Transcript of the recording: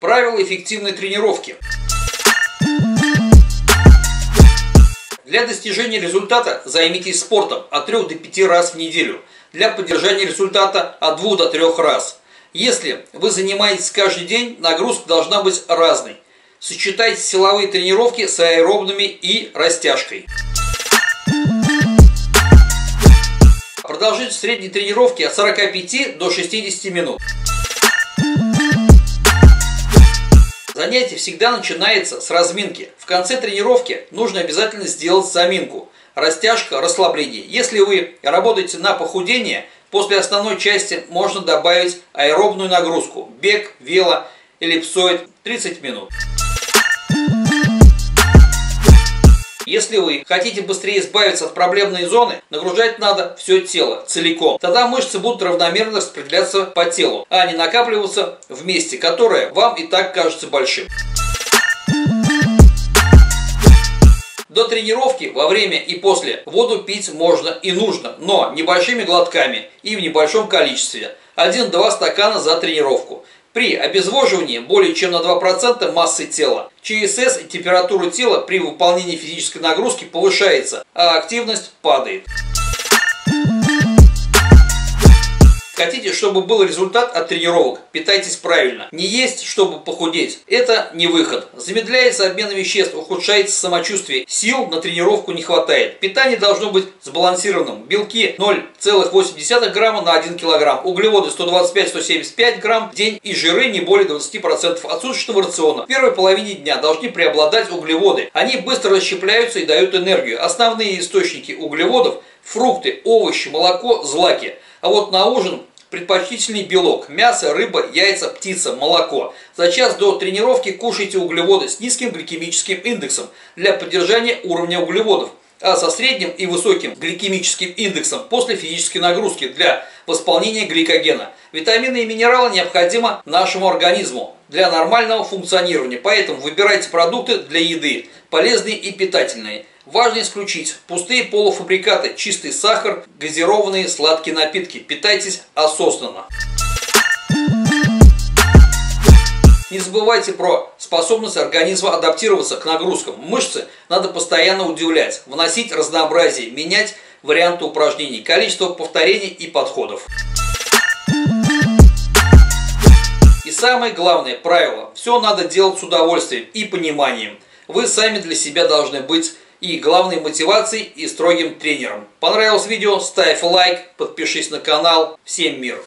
Правила эффективной тренировки. Для достижения результата займитесь спортом от 3 до 5 раз в неделю. Для поддержания результата от 2 до 3 раз. Если вы занимаетесь каждый день, нагрузка должна быть разной. Сочетайте силовые тренировки с аэробными и растяжкой. Продолжительность средней тренировки от 45 до 60 минут. Занятие всегда начинается с разминки. В конце тренировки нужно обязательно сделать заминку. Растяжка, расслабление. Если вы работаете на похудение, после основной части можно добавить аэробную нагрузку. Бег, вело, эллипсоид 30 минут. Если вы хотите быстрее избавиться от проблемной зоны, нагружать надо все тело целиком. Тогда мышцы будут равномерно распределяться по телу, а не накапливаться в месте, которое вам и так кажется большим. До тренировки, во время и после воду пить можно и нужно, но небольшими глотками и в небольшом количестве. 1-2 стакана за тренировку. При обезвоживании более чем на 2% массы тела ЧСС и температура тела при выполнении физической нагрузки повышается, а активность падает. Хотите, чтобы был результат от тренировок? Питайтесь правильно. Не есть, чтобы похудеть. Это не выход. Замедляется обмен веществ, ухудшается самочувствие. Сил на тренировку не хватает. Питание должно быть сбалансированным. Белки 0,8 грамма на 1 килограмм. Углеводы 125-175 грамм в день и жиры не более 20% отсутствующего рациона. В первой половине дня должны преобладать углеводы. Они быстро расщепляются и дают энергию. Основные источники углеводов – фрукты, овощи, молоко, злаки. А вот на ужин предпочтительный белок – мясо, рыба, яйца, птица, молоко. За час до тренировки кушайте углеводы с низким гликемическим индексом для поддержания уровня углеводов, а со средним и высоким гликемическим индексом после физической нагрузки для восполнения гликогена. Витамины и минералы необходимы нашему организму для нормального функционирования, поэтому выбирайте продукты для еды, полезные и питательные. Важно исключить пустые полуфабрикаты, чистый сахар, газированные сладкие напитки. Питайтесь осознанно. Не забывайте про способность организма адаптироваться к нагрузкам. Мышцы надо постоянно удивлять, вносить разнообразие, менять варианты упражнений, количество повторений и подходов. И самое главное правило – все надо делать с удовольствием и пониманием. Вы сами для себя должны быть и главной мотивацией и строгим тренером. Понравилось видео? Ставь лайк, подпишись на канал. Всем мир!